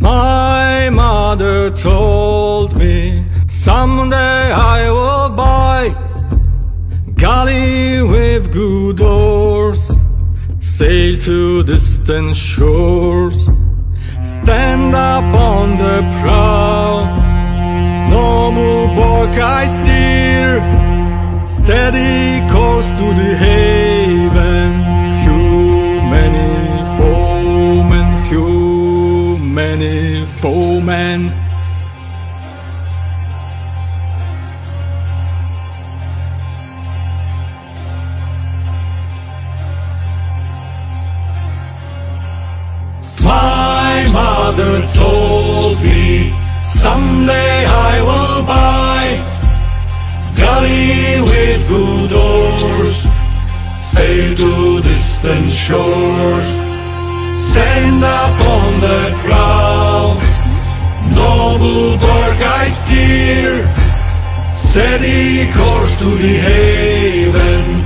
My mother told me someday I will buy galley with good oars, sail to distant shores, stand up on the prow, noble bark I steer, steady to distant shores, stand up on the prow, noble bark I steer, steady course to the haven,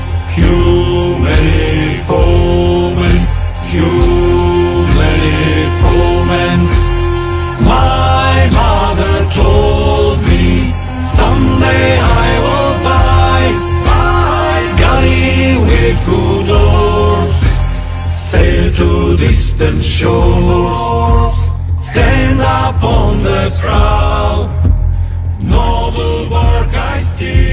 sail to distant shores, stand up on the prow, noble bark I steer.